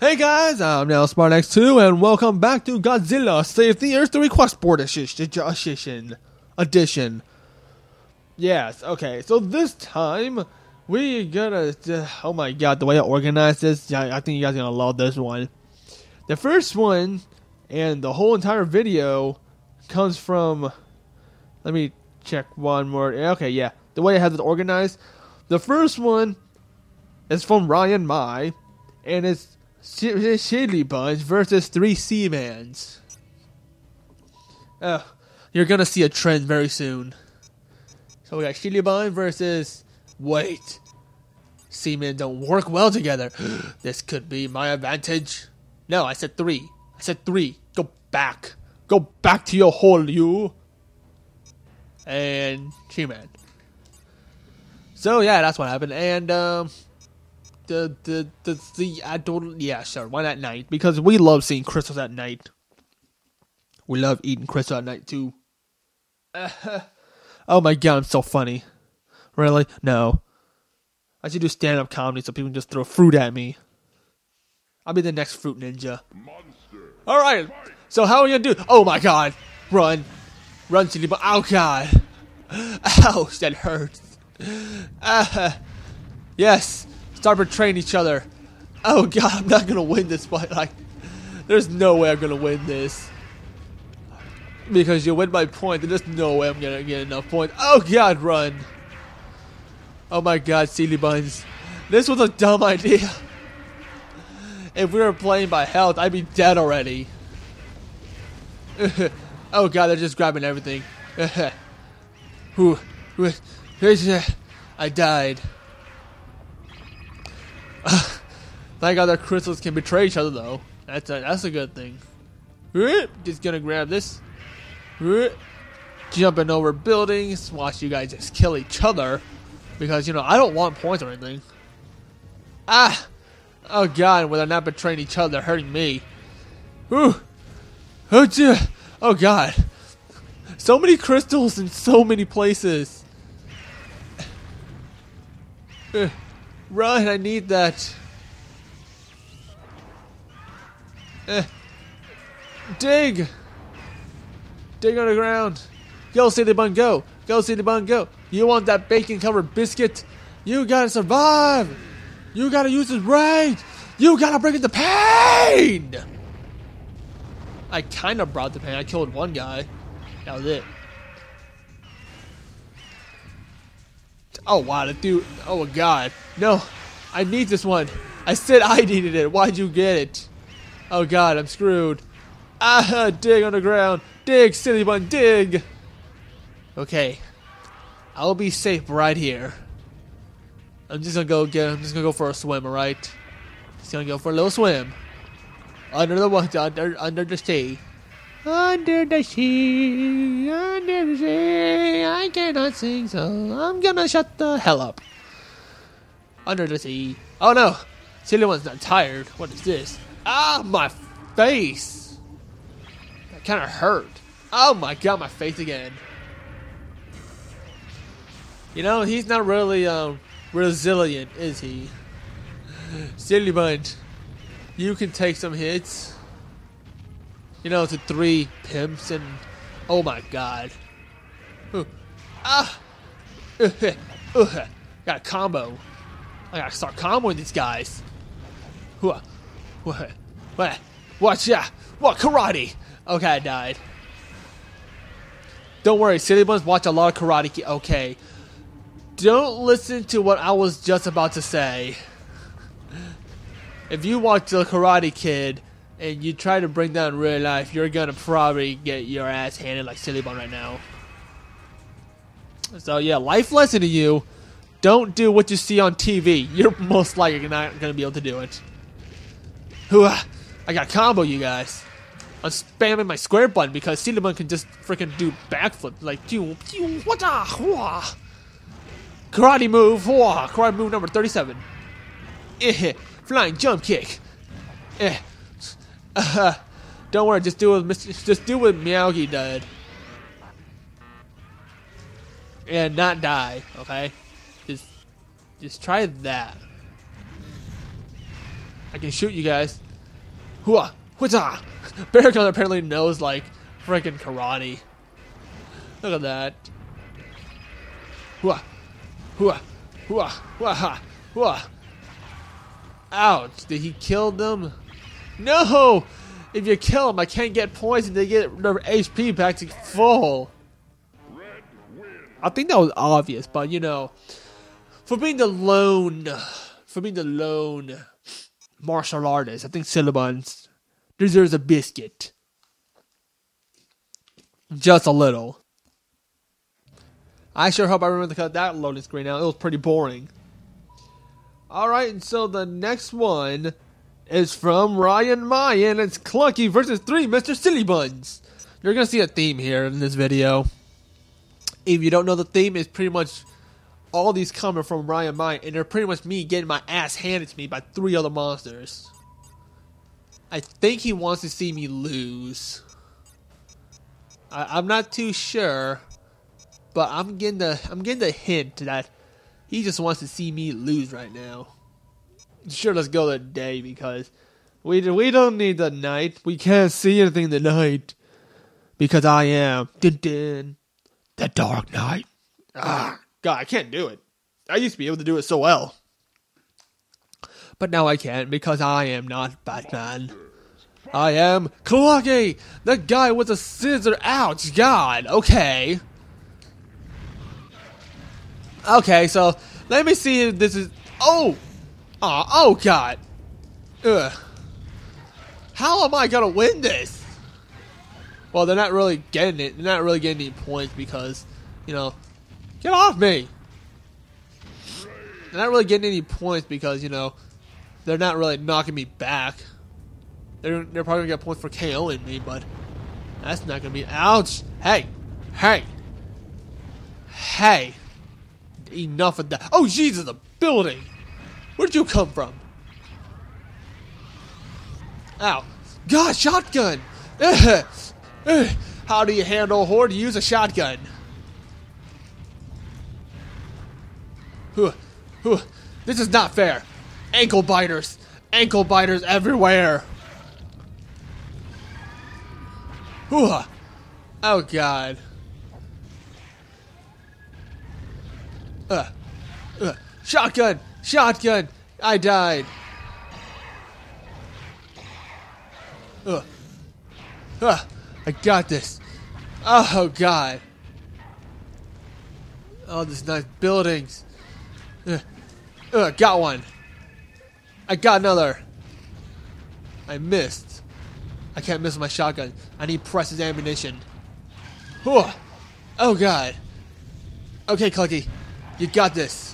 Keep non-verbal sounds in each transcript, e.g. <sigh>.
Hey guys, I'm NanoSpartanX2 and welcome back to Godzilla Save the Earth the Request Board Edition. Edition. Yes, okay, so this time we gonna. Oh my god, the way I organized this, I think you guys are gonna love this one. The first one and the whole entire video comes from. Let me check one more. Okay, yeah, the way I have it organized. The first one is from Ryan Mai, and it's Shady Buns versus three Seamans. Oh, you're gonna see a trend very soon. So we got Shady Bun versus. Wait. Seamen don't work well together. <gasps> this could be my advantage. No, I said three. I said three. Go back. Go back to your hole, you. And She-Man. So yeah, that's what happened. And um, the the the the I don't yeah sure why not night because we love seeing crystals at night. We love eating crystals at night too. <laughs> oh my god, I'm so funny. Really? No. I should do stand up comedy so people can just throw fruit at me. I'll be the next fruit ninja. Monster. All right. So how are you gonna do? Oh my god! Run, run, City But Oh god! <laughs> Ouch, that hurts. Uh, <laughs> yes. Start betraying each other. Oh god, I'm not gonna win this fight. Like, there's no way I'm gonna win this. Because you win by point, there's no way I'm gonna get enough points. Oh god, run. Oh my god, Sealy Buns. This was a dumb idea. If we were playing by health, I'd be dead already. <laughs> oh god, they're just grabbing everything. <laughs> I died. Thank God that crystals can betray each other, though. That's a, that's a good thing. Just gonna grab this. Jumping over buildings. Watch you guys just kill each other. Because, you know, I don't want points or anything. Ah! Oh god, they're not betraying each other, they're hurting me. Oh, oh god. So many crystals in so many places. Run, I need that. Eh. Dig! Dig on the ground. Go, City Bun, go. Go, City Bun, go. You want that bacon covered biscuit? You gotta survive. You gotta use his rage. You gotta bring it the pain. I kind of brought the pain. I killed one guy. That was it. Oh wow, the dude. Oh god. No, I need this one. I said I needed it. Why'd you get it? Oh god, I'm screwed. Ah, dig on the ground. Dig, silly bun, dig. Okay, I'll be safe right here. I'm just gonna go get. I'm just gonna go for a swim. All right. Just gonna go for a little swim. Under the water, under under the sea. Under the sea, under the sea, I cannot sing, so I'm gonna shut the hell up. Under the sea. Oh no, silly one's not tired. What is this? Ah, my face. That kind of hurt. Oh my god, my face again. You know, he's not really um, resilient, is he? Silly Bunch, you can take some hits. You know, to three pimps and oh my god. Ooh. Ah! Uh, uh, got a combo. I gotta start comboing these guys. What? What? What? Watch ya! What? Karate! Okay, I died. Don't worry, Silly Buns watch a lot of Karate Okay. Don't listen to what I was just about to say. If you watch The Karate Kid, and you try to bring down real life, you're gonna probably get your ass handed like Silly Bun right now. So yeah, life lesson to you: don't do what you see on TV. You're most likely not gonna be able to do it. Whoa, I got combo, you guys. I'm spamming my square button because Silly Bun can just freaking do backflip like pew pew what Karate move, Whoa, karate move number 37. Eh, <laughs> flying jump kick. Eh, uh, don't worry, just do what just do what Miyagi did, and not die. Okay, just just try that. I can shoot you guys. Hua! Huza! <laughs> Baragon apparently knows, like, freaking karate. Look at that. Hua! Hua! Hua! Hua! Hua! Ouch! Did he kill them? No! If you kill them, I can't get points and they get their HP back to full. I think that was obvious, but you know, for being the lone, for being the lone martial artist, I think Sillibuns deserves a biscuit. Just a little. I sure hope I remember to cut that loading screen out. It was pretty boring. Alright, and so the next one is from Ryan Mayan. It's Clunky versus 3 Mr. Silly Buns. You're to see a theme here in this video. If you don't know the theme, it's pretty much all these coming from Ryan Mayan, and they're pretty much me getting my ass handed to me by three other monsters. I think he wants to see me lose. I, am not too sure, but I'm getting the I'm getting the hint that he just wants to see me lose right now. Sure, let's go the day because we we don't need the night. We can't see anything in the night because I am dun, dun, the Dark Knight. Ah, God, I can't do it. I used to be able to do it so well, but now I can't because I am not Batman. I am Clunky, the guy with the scissor. Ouch, God. Okay. Okay, so let me see if this is. Oh! Oh, oh God! Ugh. How am I gonna win this? Well, they're not really getting it. They're not really getting any points because, you know, get off me! They're not really getting any points because, you know, they're not really knocking me back. They're, they're probably gonna get points for KOing me, but that's not gonna be. Ouch! Hey! Hey! Hey! Enough of that. Oh, Jesus, the building! Where'd you come from? Ow. God, shotgun! <laughs> How do you handle a horde? Use a shotgun. This is not fair. Ankle biters. Ankle biters everywhere. Oh, God. Uh, uh, shotgun! Shotgun! I died. Uh, uh, I got this. Oh, God. Oh, these nice buildings. Uh, uh, got one. I got another. I missed. I can't miss my shotgun. I need precious ammunition. Oh, oh God. Okay, Clucky. You got this.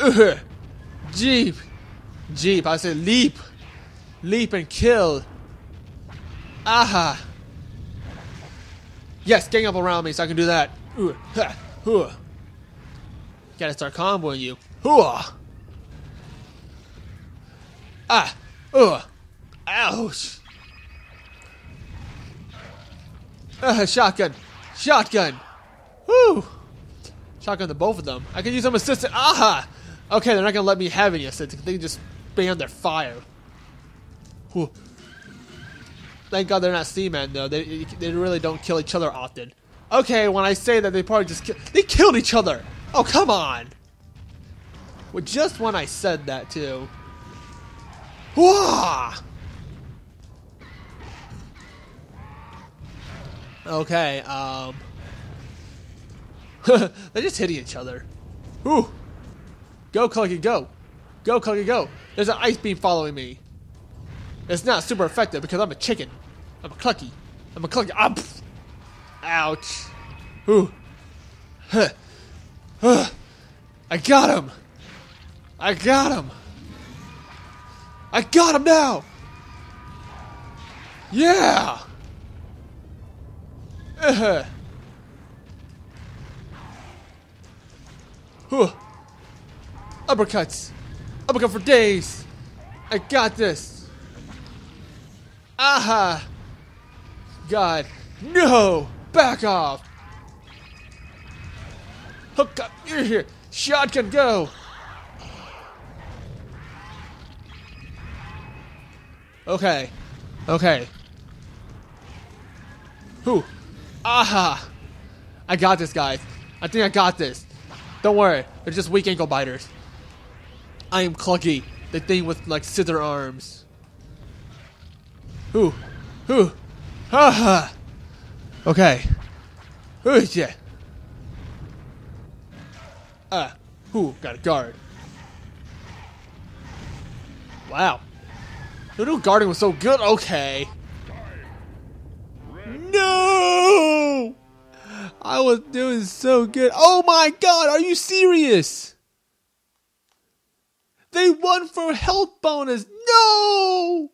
Ugh. <laughs> Jeep. Jeep. I said leap. Leap and kill. Aha. Yes, gang up around me so I can do that. Ooh, ha, ooh. Gotta start comboing you. Ooh. <laughs> Ah. Ooh. Ouch. Uh, shotgun. Shotgun. Woo. Shotgun to both of them. I can use some assistant. Aha! Okay, they're not gonna let me have any. They can just ban their fire. Whew. Thank God they're not Seamen though. They they really don't kill each other often. Okay, when I say that, they probably just ki they killed each other. Oh come on! Well, just when I said that too. Okay, um. <laughs> They're just hitting each other. Ooh. Go, Clucky, go. Go, Clucky, go. There's an ice beam following me. It's not super effective because I'm a chicken. I'm a Clucky. I'm a Clunky. Ah, Ouch. Ooh. Huh. Huh. I got him. I got him. I got him now. Yeah. Uh -huh. Huh. Uppercuts. Uppercut for days. I got this. Aha. God. No. Back off. Hook up. You're here. Shotgun, go. Okay. Okay. Who? Aha! I got this, guys. I think I got this. Don't worry. They're just weak ankle biters. I am Clucky, the thing with like scissor arms. Who? Who? Ha ha! Okay. Who's ya? Ah, who got a guard? Wow. The new guarding was so good. Okay. No! I was doing so good. Oh my god, are you serious? They won for health bonus. No!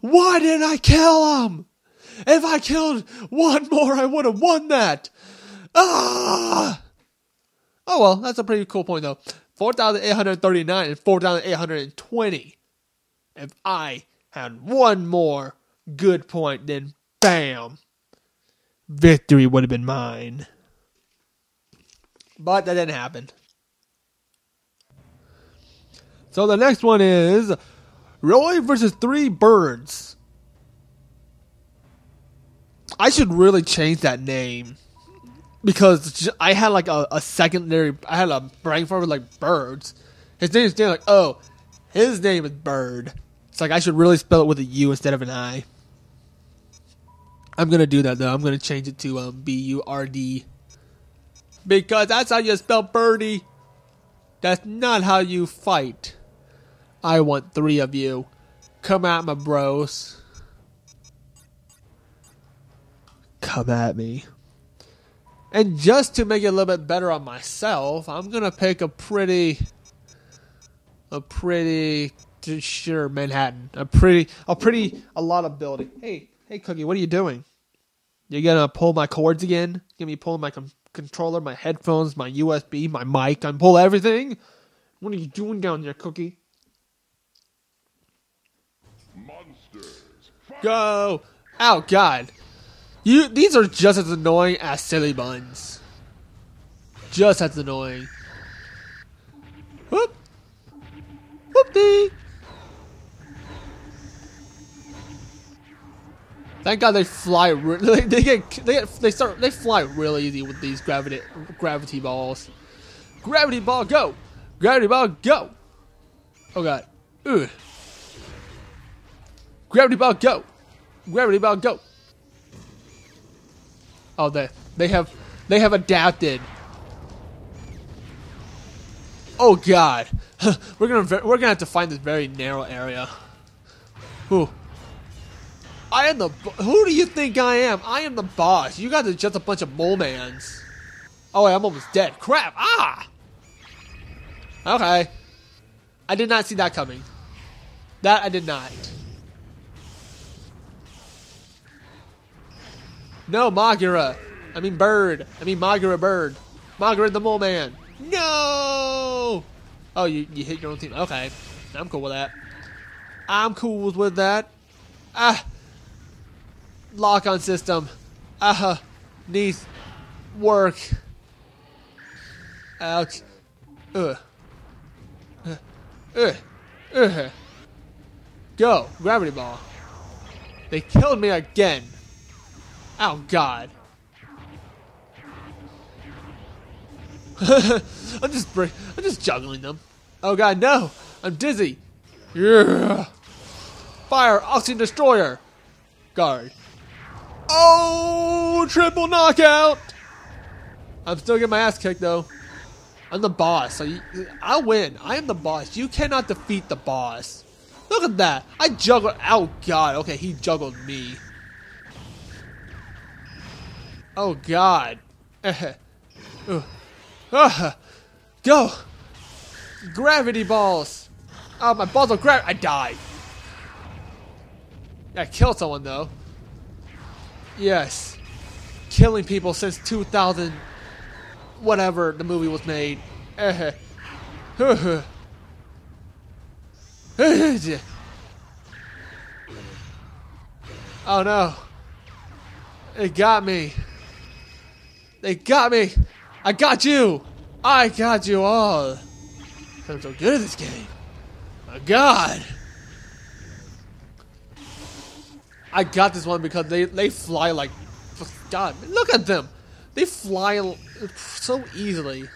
Why didn't I kill him? If I killed one more, I would have won that. Ah! Oh well, that's a pretty cool point though. 4,839 and 4,820. If I had one more good point, then bam! Victory would have been mine. But that didn't happen. So the next one is Roy versus three birds. I should really change that name because I had like a, a secondary. I had a brain with like birds. His name is like oh, his name is Bird. It's like I should really spell it with a U instead of an I. I'm gonna do that though. I'm gonna change it to um, B U R D because that's how you spell birdie. That's not how you fight. I want three of you. Come at my bros. Come at me. And just to make it a little bit better on myself, I'm gonna pick a pretty, a pretty, sure Manhattan, a pretty, a pretty, a lot of building. Hey, hey, Cookie, what are you doing? You're gonna pull my cords again? Gonna be pulling my com- controller, my headphones, my USB, my mic? I'm pull everything. What are you doing down there, Cookie? Go! Oh God! You these are just as annoying as silly buns. Just as annoying. Whoop! Whoopty! Thank God they fly. Re- <laughs> they get they get they start they fly real easy with these gravity gravity balls. Gravity ball go, gravity ball go. Oh God. Ugh. Gravity ball go, gravity ball go. Oh, they they have they have adapted. Oh God, <laughs> we're gonna we're gonna have to find this very narrow area. Who? I am the. Who do you think I am? I am the boss. You guys are just a bunch of mole mans. Oh, I'm almost dead. Crap! Ah. Okay. I did not see that coming. That I did not. No, Moguera. I mean bird. I mean Moguera bird. Moguera the mole man. No! Oh, you, you hit your own team. Okay. I'm cool with that. I'm cool with that. Ah! Lock on system. Ah! Needs work. Ouch. Ugh. Ugh. Ugh. Ugh. Go. Gravity ball. They killed me again. Oh God. <laughs> I'm just I'm just juggling them. Oh God, no! I'm dizzy. Yeah. Fire, oxygen destroyer. Guard. Oh, triple knockout. I'm still getting my ass kicked though. I'm the boss, so I'll win. I am the boss. You cannot defeat the boss. Look at that. I juggled. Oh God. Okay, he juggled me. Oh God. uh, uh, go. Gravity balls. Oh, my balls are grav- I died. I killed someone though. Yes. Killing people since 2000 whatever the movie was made. <laughs> oh no. It got me. They got me. I got you. I got you all. I'm so good at this game. My God. I got this one because they they fly like, God, look at them. They fly so easily.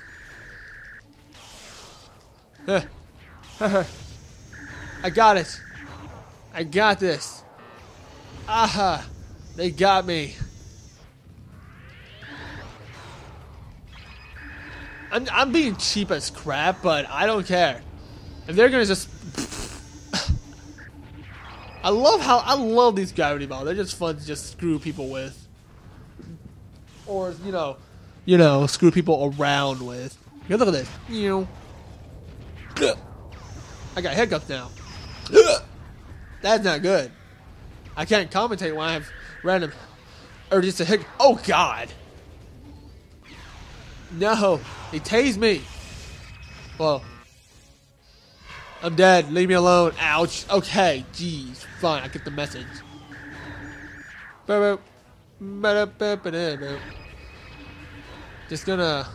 <laughs> I got it. I got this. Aha! They got me. I'm, I'm being cheap as crap, but I don't care. If they're gonna just. I love how. I love these gravity balls. They're just fun to just screw people with. Or, you know. You know, screw people around with. Here, look at this. You. I got hiccups now. That's not good. I can't commentate when I have random or just a hic. Oh God! No, he tased me. Well, I'm dead. Leave me alone. Ouch. Okay, jeez. Fine, I get the message. Just gonna.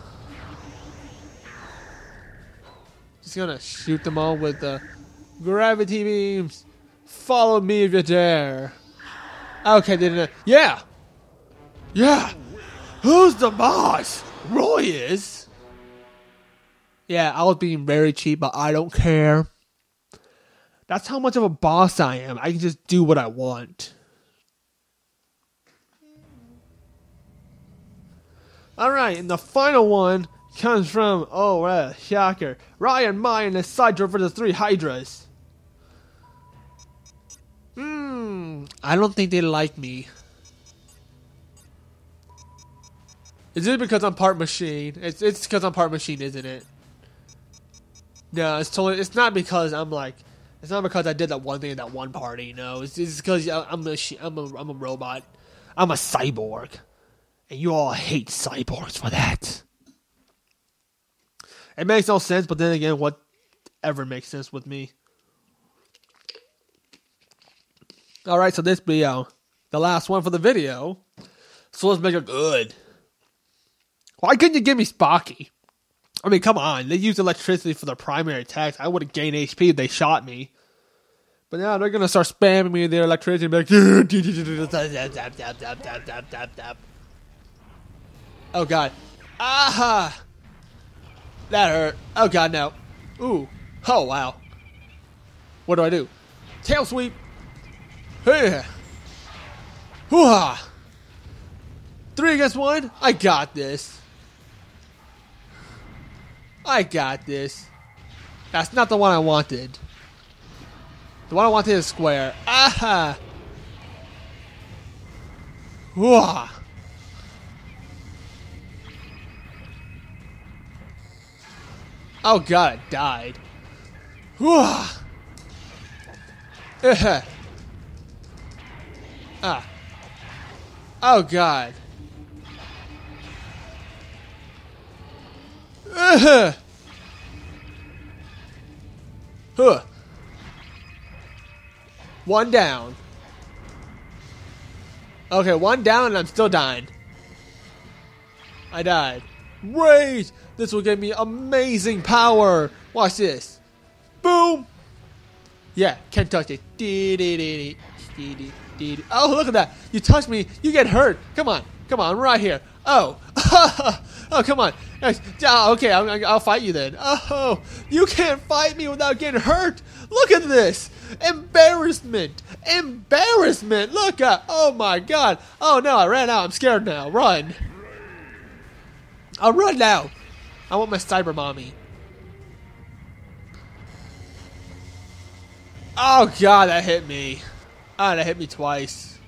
Just gonna shoot them all with the gravity beams. Follow me if you dare. Okay, didn't? Yeah! Yeah! Who's the boss? Roy is! Yeah, I was being very cheap, but I don't care. That's how much of a boss I am. I can just do what I want. Alright, and the final one comes from, oh, uh, shocker. Ryan, Mai, and the Sidra for the three Hydras. Hmm, I don't think they like me. Is it because I'm part machine? It's it's because I'm part machine, isn't it? No, it's totally. It's not because I'm like. It's not because I did that one thing in that one party. No, it's it's because I'm a I'm a I'm a robot. I'm a cyborg, and you all hate cyborgs for that. It makes no sense, but then again, whatever makes sense with me. All right, so this be uh, the last one for the video. So let's make it good. Why couldn't you give me Spawky? I mean, come on. They use electricity for their primary attacks. I would have gained HP if they shot me. But now they're gonna start spamming me with their electricity and be like, Oh god. Aha! That hurt. Oh god, no. Ooh. Oh wow. What do I do? Tail sweep. Hey. Hoo-ha. Three against one? I got this. I got this. That's not the one I wanted. The one I wanted is square. Aha! Whoa! Oh god, I died. Whoa! <laughs> ah. Oh god. Uh-huh. <laughs> Huh. One down. Okay, one down and I'm still dying. I died. Wait! This will give me amazing power! Watch this. Boom! Yeah, can't touch it. Oh, look at that. You touch me, you get hurt. Come on. Come on, right here. Oh. <laughs> oh, come on. Okay, I'll, I'll fight you then. Oh, you can't fight me without getting hurt. Look at this. Embarrassment. Embarrassment. Look at. Oh my god. Oh no, I ran out. I'm scared now. Run. I'll run now. I want my cyber mommy. Oh god, that hit me. Ah, that hit me twice.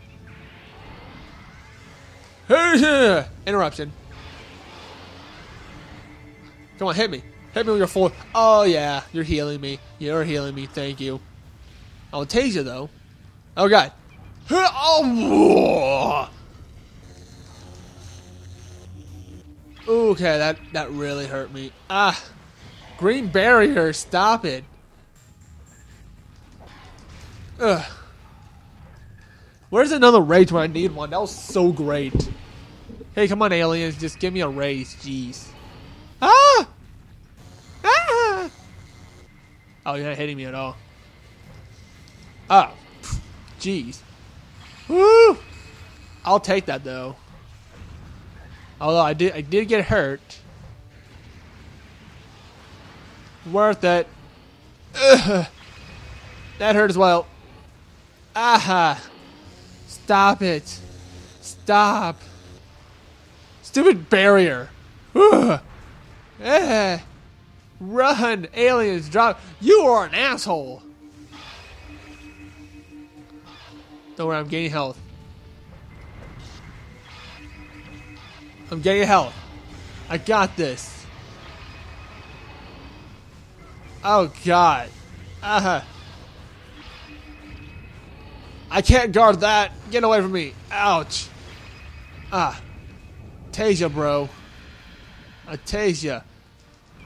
<laughs> Interruption. Come on, hit me. Hit me with your full. Oh, yeah. You're healing me. You're healing me. Thank you. I'll tase you, though. Oh, God. Oh! Okay, that, that really hurt me. Ah. Green barrier. Stop it. Ugh. Where's another race when I need one? That was so great. Hey, come on, aliens. Just give me a race. Jeez. Ah! Oh, you're not hitting me at all. Oh. Jeez. Woo! I'll take that though. Although I did I did get hurt. Worth it. Ugh. <sighs> That hurt as well. Aha! Stop it. Stop. Stupid barrier. Ugh. <sighs> Eh. Run, aliens, drop. You are an asshole. Don't worry, I'm gaining health. I'm getting health. I got this. Oh god. Uh huh. I can't guard that. Get away from me. Ouch. Ah. Tasia, bro. Tasia.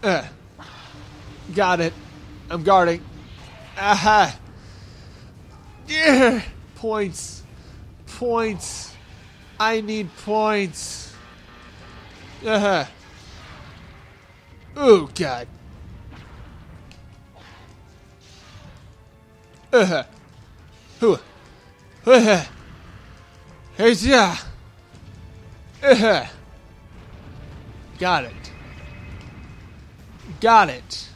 Uh. Got it. I'm guarding. Aha. Yeah. Points. Points. I need points. Uh-huh. Oh, God. Uh-huh. Who? Uh-huh. Here's ya. Uh-huh. Got it. Got it.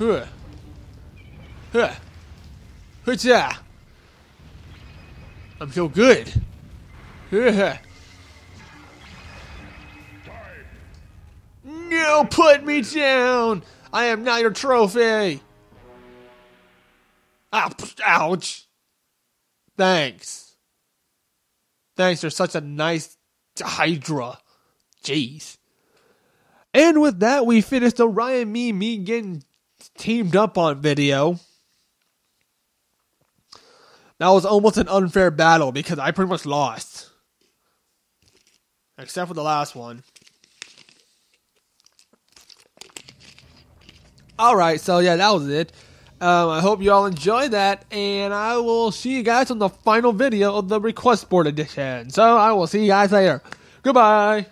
Huh. Huh. Huh. I'm so good. Huh. No, put me down! I am not your trophy! Ouch! Thanks. Thanks, you're such a nice Hydra. Jeez. And with that, we finished the Ryan me me getting teamed up on video. That was almost an unfair battle because I pretty much lost. Except for the last one. Alright, so yeah, that was it. Um, I hope you all enjoyed that, and I will see you guys on the final video of the Request Board Edition. So I will see you guys later. Goodbye.